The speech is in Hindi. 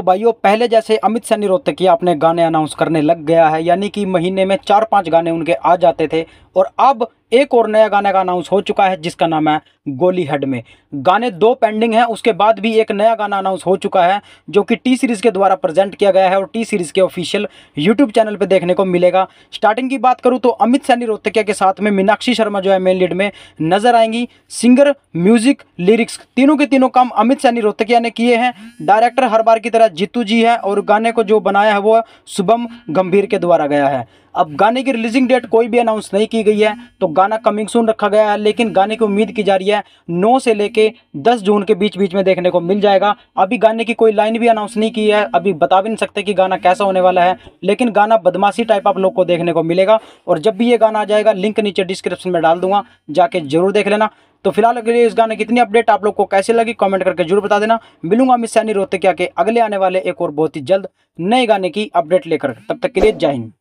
तो भाइयों, पहले जैसे अमित सैनी रोहतकिया अपने गाने अनाउंस करने लग गया है, यानी कि महीने में चार पाँच गाने उनके आ जाते थे, और अब एक और नया गाने का अनाउंस हो चुका है, जिसका नाम है गोली हेड में। गाने दो पेंडिंग हैं, उसके बाद भी एक नया गाना अनाउंस हो चुका है, जो कि टी सीरीज़ के द्वारा प्रेजेंट किया गया है और टी सीरीज़ के ऑफिशियल यूट्यूब चैनल पे देखने को मिलेगा। स्टार्टिंग की बात करूँ तो अमित सैनी रोहतकिया के साथ में मीनाक्षी शर्मा जो है मेन लीड में नज़र आएँगी। सिंगर म्यूज़िक लिरिक्स तीनों के तीनों काम अमित सैनी रोहतकिया ने किए हैं। डायरेक्टर हर बार की तरह जीतू जी है और गाने को जो बनाया है वो शुभम गंभीर के द्वारा गया है। अब गाने की रिलीजिंग डेट कोई भी अनाउंस नहीं की गई है तो गाना कमिंग सून रखा गया है, लेकिन गाने की उम्मीद की जा रही है 9 से लेके 10 जून के बीच बीच में देखने को मिल जाएगा। अभी गाने की कोई लाइन भी अनाउंस नहीं की है, अभी बता भी नहीं सकते कि गाना कैसा होने वाला है, लेकिन गाना बदमाशी टाइप आप लोग को देखने को मिलेगा। और जब भी ये गाना आ जाएगा लिंक नीचे डिस्क्रिप्शन में डाल दूँगा, जाके ज़रूर देख लेना। तो फ़िलहाल के लिए इस गाने की इतनी अपडेट आप लोग को कैसे लगी कमेंट करके ज़रूर बता देना। मिलूँगा मिस सैनी रोहतकिया के अगले आने वाले एक और बहुत ही जल्द नए गाने की अपडेट लेकर। तब तक के लिए जय हिंद।